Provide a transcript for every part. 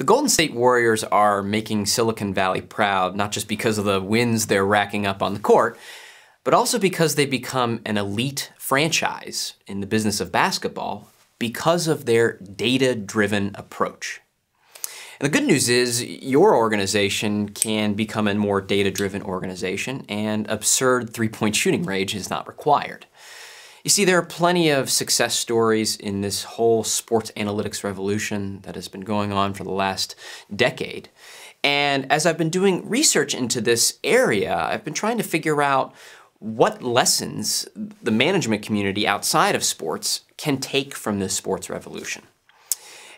The Golden State Warriors are making Silicon Valley proud, not just because of the wins they're racking up on the court, but also because they've become an elite franchise in the business of basketball because of their data-driven approach. And the good news is your organization can become a more data-driven organization and absurd three-point shooting range is not required. You see, there are plenty of success stories in this whole sports analytics revolution that has been going on for the last decade. And as I've been doing research into this area, I've been trying to figure out what lessons the management community outside of sports can take from this sports revolution.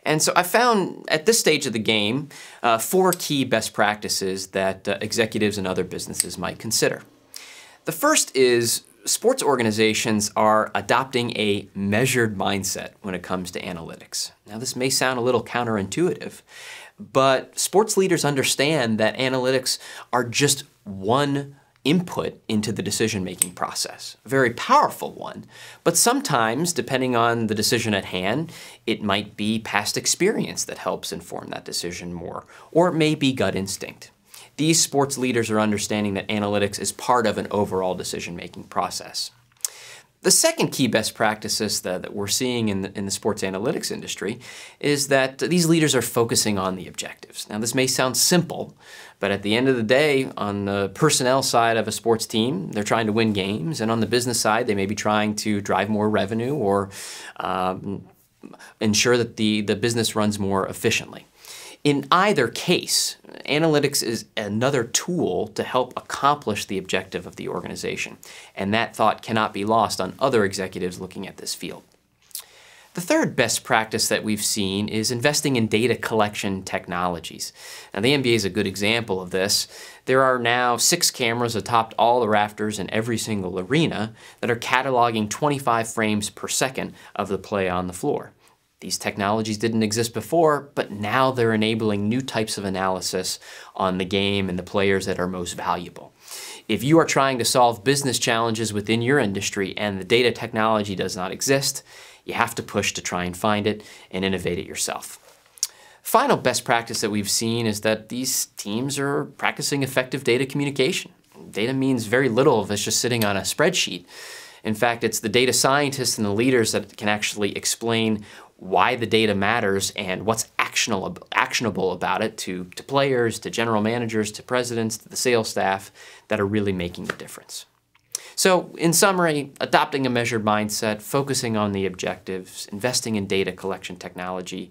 And so I found at this stage of the game uh, four key best practices that uh, executives and other businesses might consider. The first is sports organizations are adopting a measured mindset when it comes to analytics. Now, this may sound a little counterintuitive, but sports leaders understand that analytics are just one input into the decision-making process. A very powerful one, but sometimes, depending on the decision at hand, it might be past experience that helps inform that decision more, or it may be gut instinct. These sports leaders are understanding that analytics is part of an overall decision-making process. The second key best practices that, that we're seeing in the, in the sports analytics industry is that these leaders are focusing on the objectives. Now, this may sound simple, but at the end of the day, on the personnel side of a sports team, they're trying to win games, and on the business side, they may be trying to drive more revenue or um, ensure that the, the business runs more efficiently. In either case, analytics is another tool to help accomplish the objective of the organization, and that thought cannot be lost on other executives looking at this field. The third best practice that we've seen is investing in data collection technologies. Now, the NBA is a good example of this. There are now six cameras atop all the rafters in every single arena that are cataloging 25 frames per second of the play on the floor. These technologies didn't exist before, but now they're enabling new types of analysis on the game and the players that are most valuable. If you are trying to solve business challenges within your industry and the data technology does not exist, you have to push to try and find it and innovate it yourself. Final best practice that we've seen is that these teams are practicing effective data communication. Data means very little if it's just sitting on a spreadsheet. In fact, it's the data scientists and the leaders that can actually explain why the data matters and what's actionable, actionable about it to, to players, to general managers, to presidents, to the sales staff that are really making the difference. So in summary, adopting a measured mindset, focusing on the objectives, investing in data collection technology,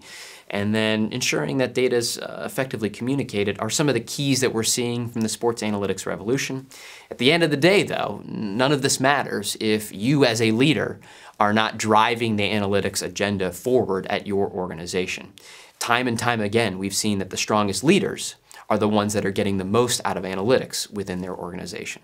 and then ensuring that data is uh, effectively communicated are some of the keys that we're seeing from the sports analytics revolution. At the end of the day, though, none of this matters if you as a leader are not driving the analytics agenda forward at your organization. Time and time again, we've seen that the strongest leaders are the ones that are getting the most out of analytics within their organization.